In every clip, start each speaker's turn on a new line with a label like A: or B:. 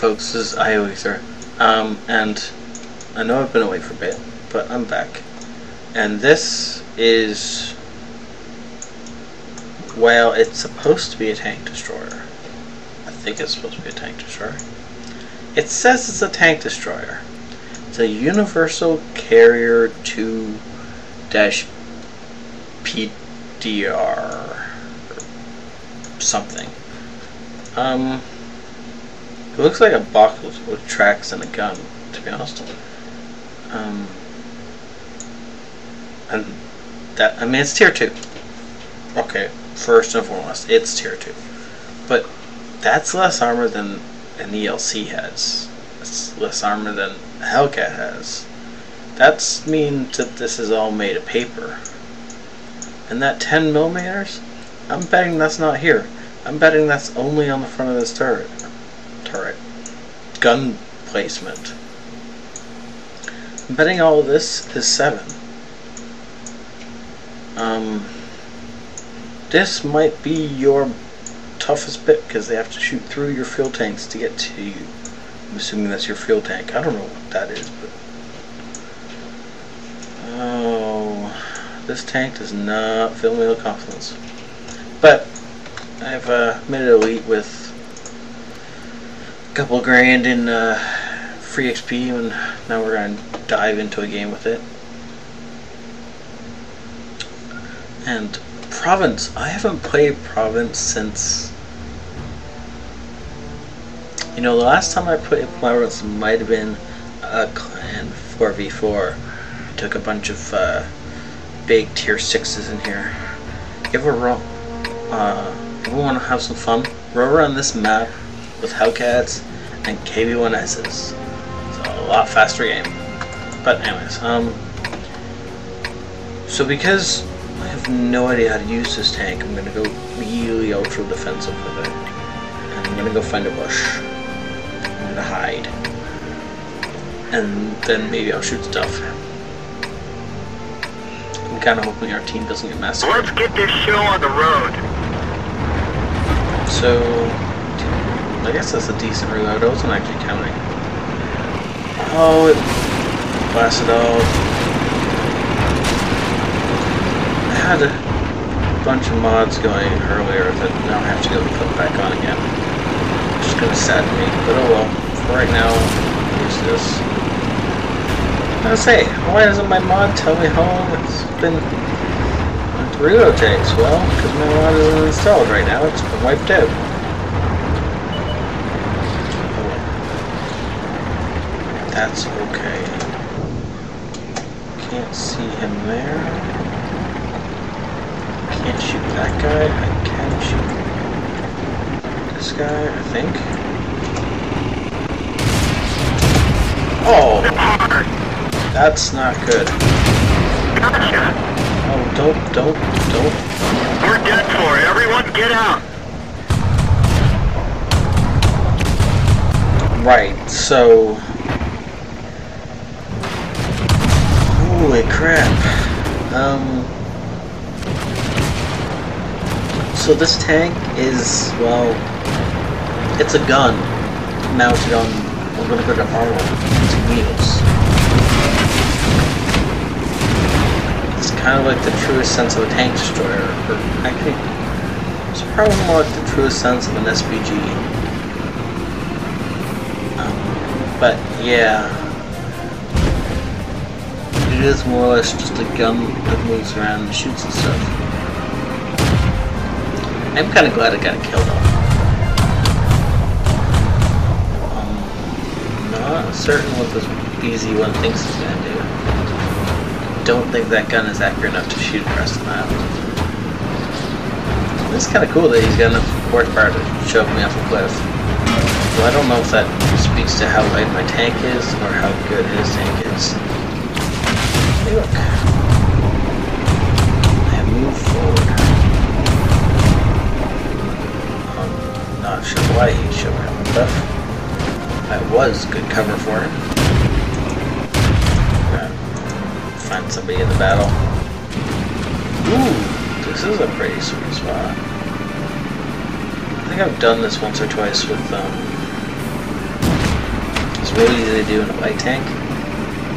A: folks, this is IOEther. Um, and I know I've been away for a bit, but I'm back. And this is... Well, it's supposed to be a tank destroyer. I think it's supposed to be a tank destroyer. It says it's a tank destroyer. It's a Universal Carrier 2 PDR something. Um, it looks like a box with, tracks and a gun, to be honest. Um, and that, I mean, it's tier 2. Okay, first and foremost, it's tier 2. But that's less armor than an ELC has. It's less armor than a Hellcat has. That's means that this is all made of paper. And that 10 millimeters, I'm betting that's not here. I'm betting that's only on the front of this turret. Turret. Gun placement. I'm betting all of this is 7. Um, this might be your toughest bit because they have to shoot through your fuel tanks to get to you. I'm assuming that's your fuel tank. I don't know what that is, but... Oh, this tank does not fill me with confidence. But, I've uh, made it elite with couple grand in uh, free XP, and now we're going to dive into a game with it. And Province, I haven't played Province since you know, the last time I played Province might have been a clan 4v4. I took a bunch of uh, big tier 6s in here. If you ever, uh, ever want to have some fun, row around this map with Hellcats and KV-1Ss. It's a lot faster game. But anyways, um, so because I have no idea how to use this tank, I'm gonna go really ultra defensive with it. And I'm gonna go find a bush. I'm gonna hide. And then maybe I'll shoot stuff. I'm kinda hoping our team doesn't get massacred.
B: Let's get this show on the road.
A: So, I guess that's a decent reload. I wasn't actually counting. Oh, it blasted out. I had a bunch of mods going earlier that now I have to go put back on again. Which is gonna sadden me, but oh well. For right now, use this. I say, why doesn't my mod tell me how long it's been reload takes? Well, because my mod isn't installed right now, it's been wiped out. That's okay. Can't see him there. Can't shoot that guy. I can shoot this guy, I think. Oh! That's not good.
B: Gotcha.
A: Oh, don't, don't, don't.
B: We're dead for it. Everyone get out.
A: Right, so... Holy crap. Um... So this tank is, well... It's a gun mounted on a little bit of armor using wheels. It's kind of like the truest sense of a tank destroyer, or actually, it's probably more like the truest sense of an SPG. Um, but yeah, it is more or less just a gun that moves around and shoots and stuff. I'm kind of glad I got killed. kill though. Um, not certain what this PZ1 thinks it's gonna do. Don't think that gun is accurate enough to shoot across the map. It's kind of cool that he's got enough horsepower to shove me off a cliff. I don't know if that speaks to how light my tank is or how good his tank is. Look. I moved forward. I'm not sure why he me off. That was good cover for him. Find somebody in the battle. Ooh, this is a pretty sweet spot. I think I've done this once or twice with um, It's really easy to do in a light tank.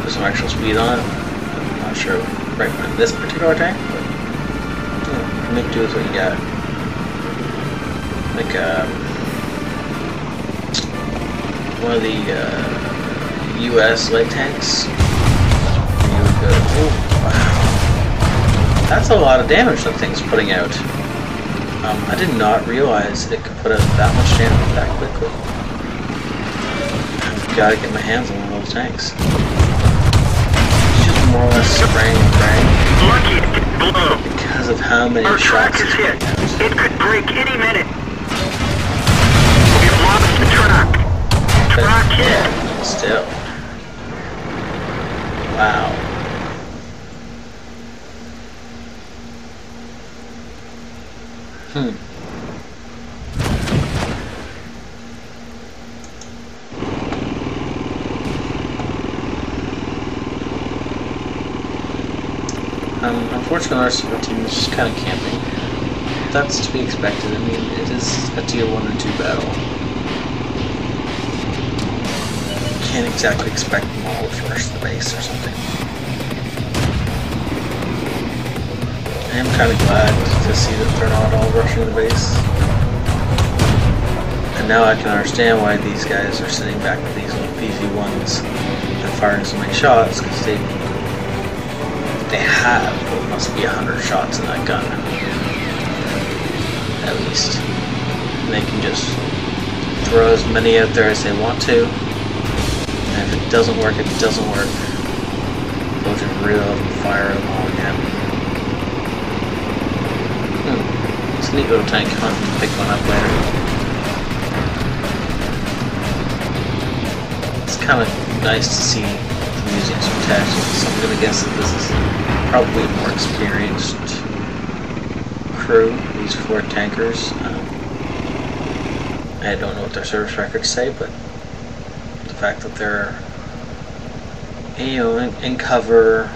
A: Put some actual speed on. Not sure right in this particular tank, but yeah, make do with what you got. Like um, one of the uh, U.S. light tanks. You wow. That's a lot of damage that thing's putting out. Um, I did not realize it could put out that much damage that quickly. I've got to get my hands on one of those tanks. More or less spraying and praying
B: Lucky blow.
A: because of how many
B: Our track is hit. It could break any minute. We've lost the track. Track hit.
A: Still. Wow. Hmm. Um, unfortunately, our super team is just kind of camping. That's to be expected. I mean, it is a tier 1 and 2 battle. Can't exactly expect them all to rush the base or something. I am kind of glad to see that they're not all rushing the base. And now I can understand why these guys are sitting back with these little beefy ones and firing so many shots, because they they have what must be a hundred shots in that gun. At least. And they can just throw as many out there as they want to. And if it doesn't work, it doesn't work. They'll just reload and fire them all again. Hmm. It's a neat little tank. I'll to pick one up later. It's kind of nice to see using some tactics. I'm to guess that this is probably more experienced crew, these four tankers. Um, I don't know what their service records say, but the fact that they're you know in, in cover,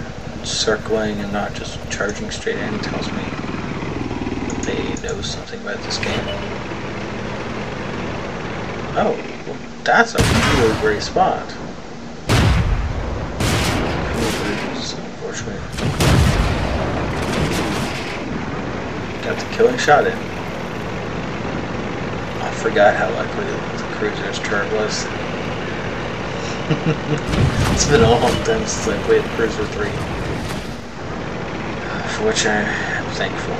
A: circling, and not just charging straight in tells me that they know something about this game. Oh, well, that's a really great spot. Unfortunately, got the killing shot in. I forgot how likely the cruiser's turn was. it's been a long time since I played Cruiser 3. Uh, for which I am thankful.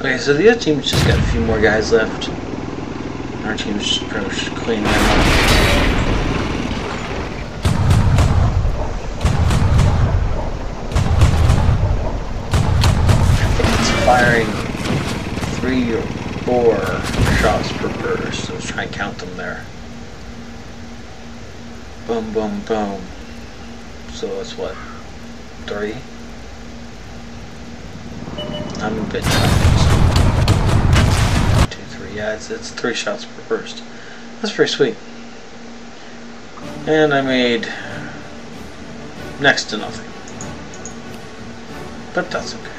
A: Okay, so the other team's just got a few more guys left. Our team's just pretty much cleaning them up. Firing three or four shots per burst. Let's try and count them there. Boom, boom, boom. So it's what? Three? I'm a bit confused. Two, three. Yeah, it's, it's three shots per burst. That's pretty sweet. And I made next to nothing. But that's okay.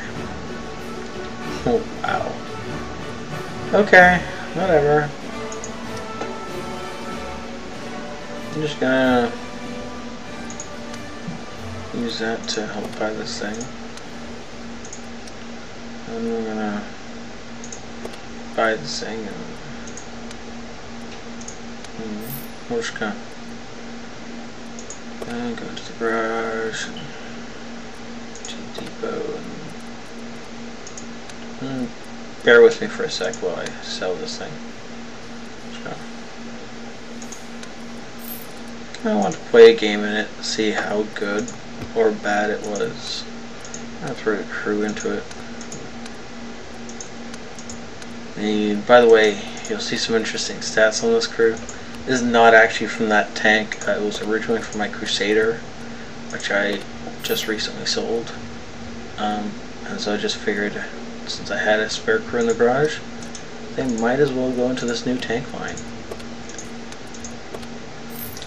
A: Oh, wow. Okay, whatever. I'm just gonna use that to help buy this thing. And we're gonna buy this thing and hmm, we're just gonna go to the garage and to the depot and, and bear with me for a sec while I sell this thing. So, I want to play a game in it, see how good or bad it was. I'll throw the crew into it. And by the way, you'll see some interesting stats on this crew. This is not actually from that tank. Uh, it was originally from my Crusader, which I just recently sold. Um, and so I just figured, since I had a spare crew in the garage, they might as well go into this new tank line.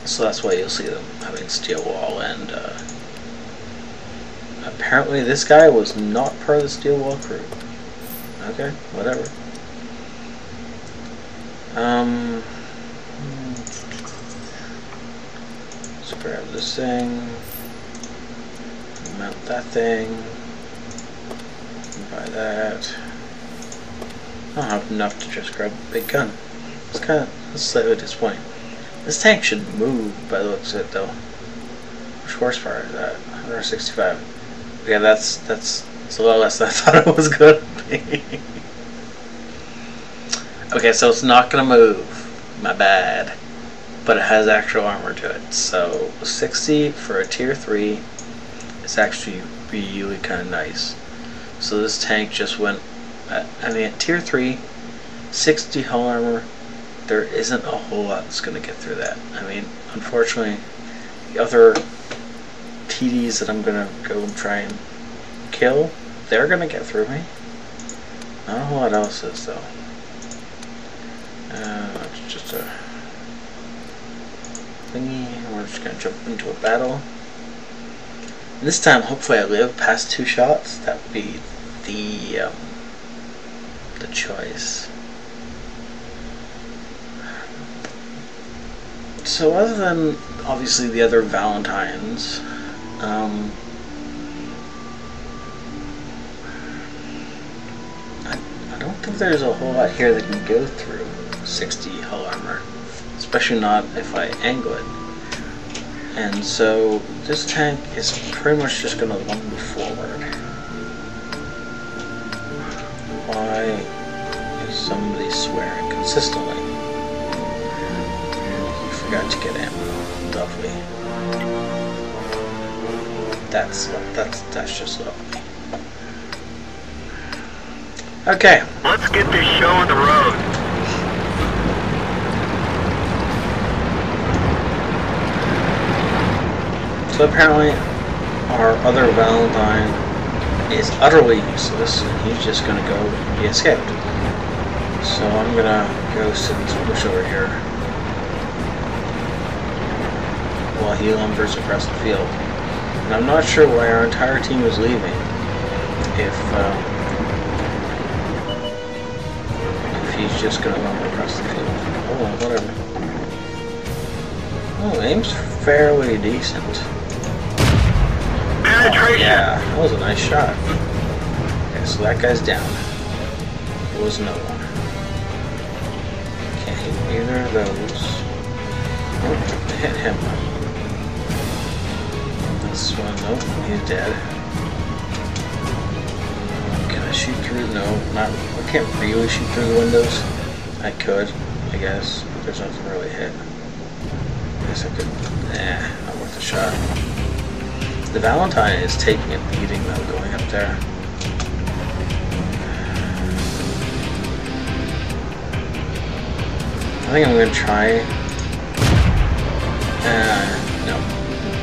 A: So that's why you'll see them having steel wall and uh, apparently this guy was not part of the steel wall crew. Okay, whatever. Um, let's grab this thing, mount that thing. That. I don't have enough to just grab a big gun. It's kind of slightly disappointing. This tank should move by the looks of it, though. Which horsepower is that? 165. Yeah, that's that's it's a lot less than I thought it was going to be. okay, so it's not going to move. My bad. But it has actual armor to it. So 60 for a tier 3 is actually really kind of nice. So this tank just went, I mean, at tier 3, 60 hull armor, there isn't a whole lot that's going to get through that. I mean, unfortunately, the other TDs that I'm going to go and try and kill, they're going to get through me. Not a whole lot else is, though. Uh, it's just a thingy. We're just going to jump into a battle. This time, hopefully I live past two shots. That would be the, um, the choice. So other than, obviously, the other Valentines, um, I, I don't think there's a whole lot here that can go through 60 hull armor, especially not if I angle it. And so this tank is pretty much just going to lumber forward. Why is somebody swearing consistently? You forgot to get ammo. Lovely. That's that's that's just lovely. Okay.
B: Let's get this show on the road.
A: So apparently, our other Valentine is utterly useless, and he's just gonna go be scout. So I'm gonna go sit and push over here while he lumbers across the field. And I'm not sure why our entire team is leaving. If uh, if he's just gonna lumber across the field. Oh, whatever. Oh, aim's fairly decent.
B: Penetration.
A: Yeah, that was a nice shot. Okay, so that guy's down. There was no one. Can't hit either of those. Hit him. This one, nope, he's dead. Can I shoot through? No, not. I can't really shoot through the windows. I could, I guess. But there's nothing really hit. I guess I could. Nah, not worth a shot. The Valentine is taking a beating though, going up there. I think I'm gonna try. Uh, no,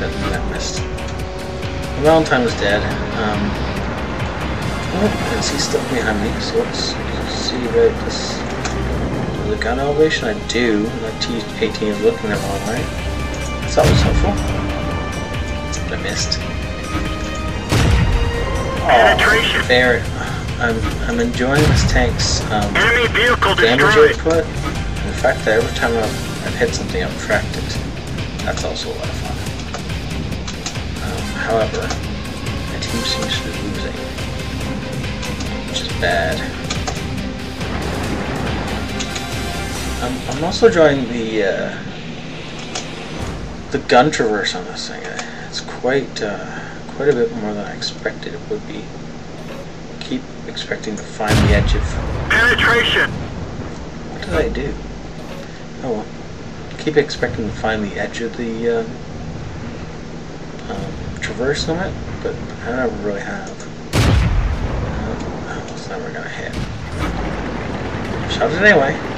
A: that, that missed. The Valentine was dead. Um, oh, and he's still behind me, so let's see about this. The gun elevation, I do. The T18 is looking the wrong way. That's always helpful. I missed.
B: Penetration.
A: Oh. I'm I'm enjoying this tank's um,
B: Enemy vehicle
A: damage
B: destroyed.
A: output. The fact that every time I've, I've hit something, I've tracked it. That's also a lot of fun. Um, however, my team seems to be losing, which is bad. I'm, I'm also enjoying the uh, the gun traverse on this thing. It's quite uh, quite a bit more than I expected it would be. Keep expecting to find the edge of
B: Penetration.
A: what did I do? Oh well. Keep expecting to find the edge of the um, um, traverse on it, but I never really have. Uh, it's never gonna hit. Shot it anyway.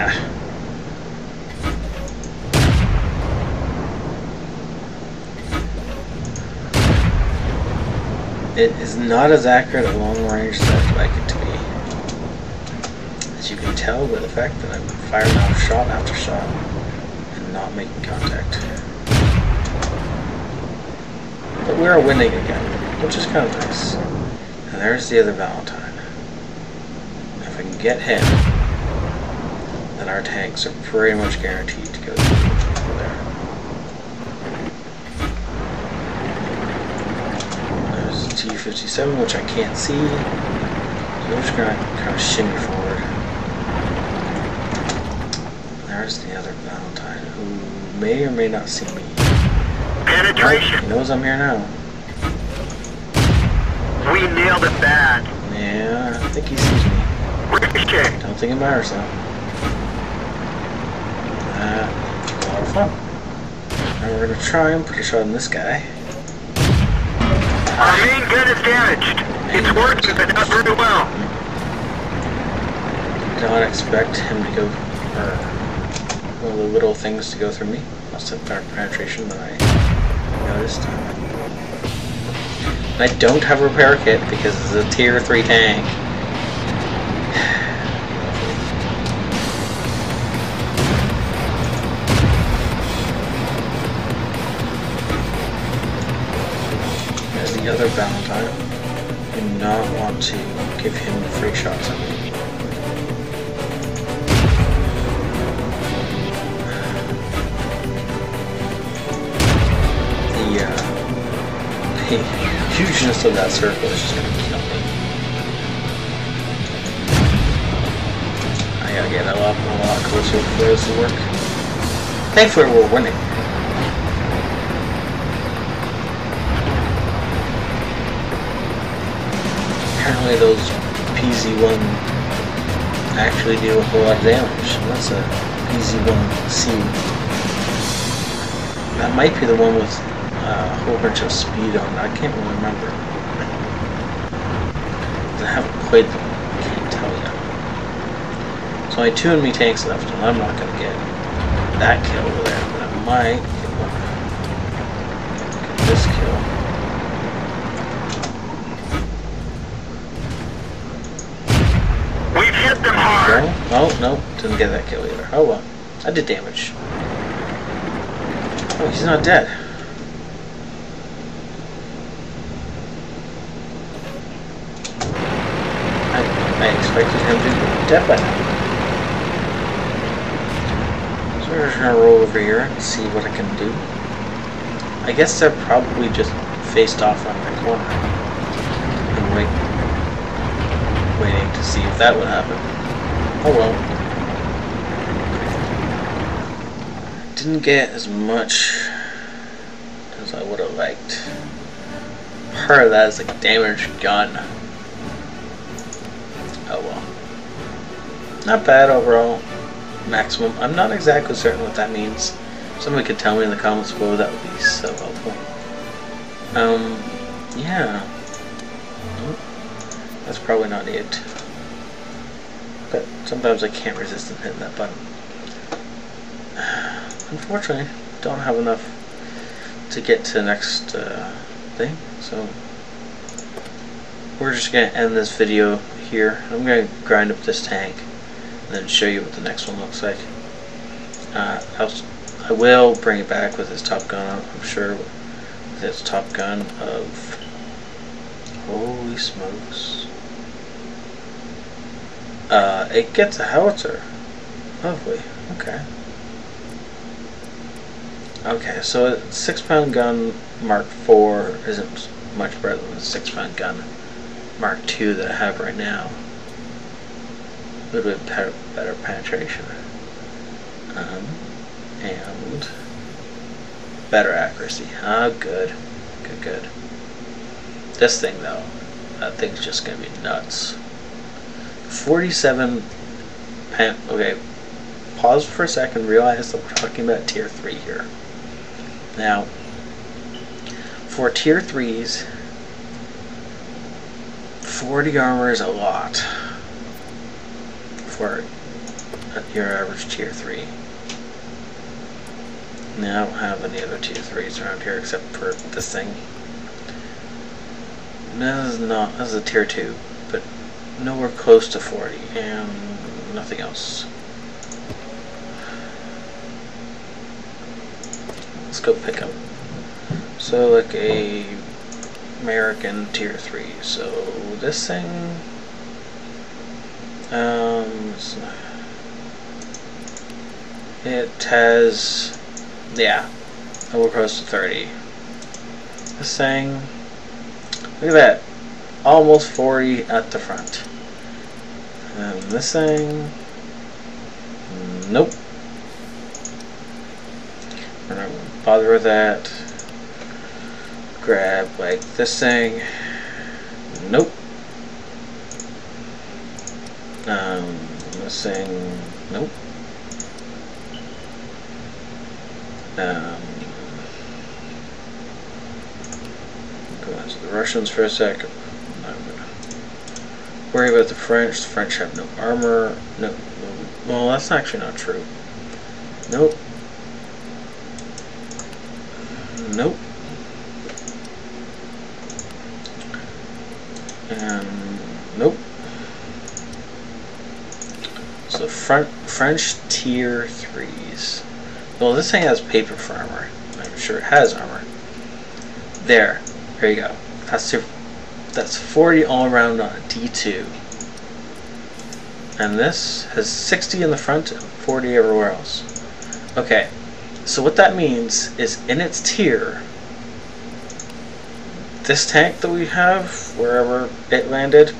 A: Ah. It is not as accurate a long range as I'd like it to be. As you can tell by the fact that I'm firing off shot after shot and not making contact. But we are winning again, which is kind of nice. And there's the other Valentine. If I can get him, then our tanks are pretty much guaranteed to go GT57, which I can't see. So I'm just going to kind of shimmy forward. There's the other Valentine, who may or may not see me.
B: Penetration!
A: He knows I'm here now.
B: We nailed it bad.
A: Yeah, I think he sees me.
B: Ricochet!
A: Don't think it matters. Uh, a lot of fun. Now we're going to try and put a shot on this guy.
B: Our main gun is damaged. It's working, but not very well.
A: Don't expect him to go, uh, one of the little things to go through me. Must have better penetration than I noticed. I don't have a repair kit because it's a tier 3 tank. Valentine. Do not want to give him free shots at me. The, uh, the hugeness of that circle is just gonna kill me. I gotta get a lot, a lot closer for this to work. Thankfully, we're winning. Apparently, those PZ1 actually do a whole lot of damage. That's a PZ1C. That might be the one with uh, a whole bunch of speed on it. I can't really remember. I haven't played them. I can't tell you. There's only two enemy tanks left, and I'm not going to get that kill over there, but I might get one. Get this kill.
B: We've hit them hard.
A: No, oh, no, didn't get that kill either. Oh well, I did damage. Oh, he's not dead. I, I expected him to be dead by now. So we're just gonna roll over here and see what I can do. I guess they're probably just faced off on the corner and wait, waiting to see if that would happen. Oh well. Didn't get as much as I would have liked. Of that is a damaged gun. Oh well. Not bad overall. Maximum. I'm not exactly certain what that means. Somebody could tell me in the comments below, that would be so helpful. Um, yeah. That's probably not it. But sometimes I can't resist hitting that button. Unfortunately, don't have enough to get to the next uh, thing, so we're just gonna end this video here. I'm gonna grind up this tank and then show you what the next one looks like. Uh, I'll, I will bring it back with its top gun, I'm sure, with its top gun of holy smokes. Uh, it gets a howitzer. Lovely. Okay. Okay, so a six pound gun Mark IV isn't much better than the six pound gun Mark II that I have right now. A little bit better, better penetration. Um, and better accuracy. Ah, good. Good, good. This thing, though, that thing's just gonna be nuts. 47 pen. Okay, pause for a second, realize that we're talking about tier 3 here. Now, for tier 3s, 40 armor is a lot for your average tier 3. Now, I don't have any other tier 3s around here except for this thing. This is not, this is a tier 2, but nowhere close to 40, and nothing else. Let's go pick up. So like a American tier 3. So this thing Um, it has, yeah, over close to 30. This thing, look at that, almost 40 at the front. And this thing, nope. We're not going to bother with that. Grab like this thing, nope. Um, this thing, nope. Um, go into the Russians for a sec. Worry about the French. The French have no armor. No, well, that's actually not true. Nope. Nope. And nope. So front French tier threes. Well, this thing has paper for armor. I'm sure it has armor. There. There you go. That's your, that's 40 all around on a D2. And this has 60 in the front and 40 everywhere else. Okay. So what that means is in its tier, this tank that we have, wherever it landed,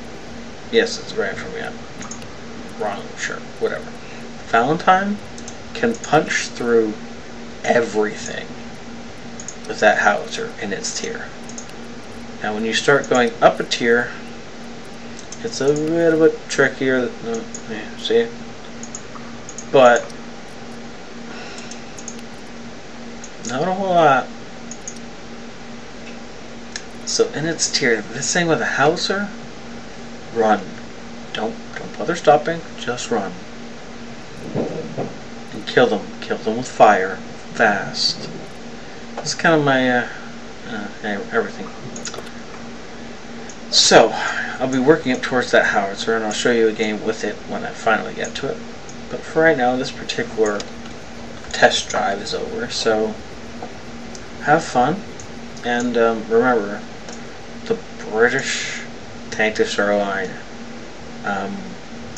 A: yes, it's right from me. Wrong, sure, whatever. Valentine can punch through everything with that howitzer in its tier. Now when you start going up a tier, it's a little bit trickier. Yeah, see? But not a whole lot. So in its tier, this thing with a howitzer, run. Don't don't bother stopping, just run and kill them. Kill them with fire. Fast. That's kind of my, uh, uh, everything. So, I'll be working up towards that howitzer, and I'll show you a game with it when I finally get to it. But for right now, this particular test drive is over, so have fun. And um, remember, the British Tank Destroyer line, um,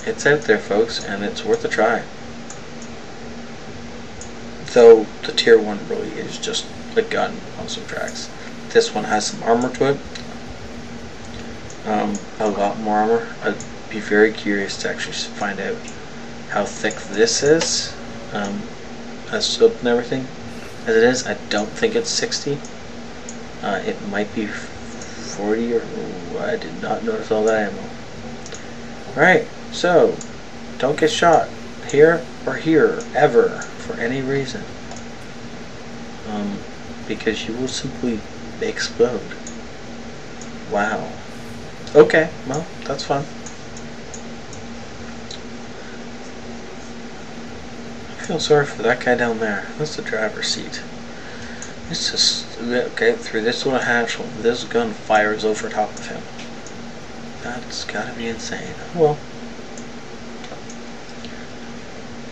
A: it's out there, folks, and it's worth a try though the tier 1 really is just a gun on some tracks. This one has some armor to it. Um, a lot more armor. I'd be very curious to actually find out how thick this is. Um, as soap and everything. As it is, I don't think it's 60. Uh, it might be 40 or I did not notice all that ammo. Alright, so don't get shot here or here ever for any reason. Um, because you will simply explode. Wow. Okay, well, that's fun. I feel sorry for that guy down there. That's the driver's seat. It's just, okay, through this little hatch, this gun fires over top of him. That's gotta be insane. Well,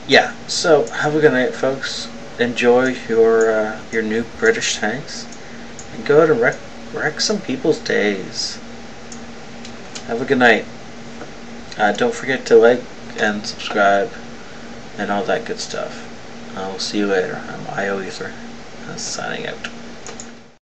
A: yeah, so have a good night, folks. Enjoy your uh, your new British tanks, and go out and wreck, wreck some people's days. Have a good night. Uh, don't forget to like and subscribe and all that good stuff. I will see you later. I'm IO Ether, signing out.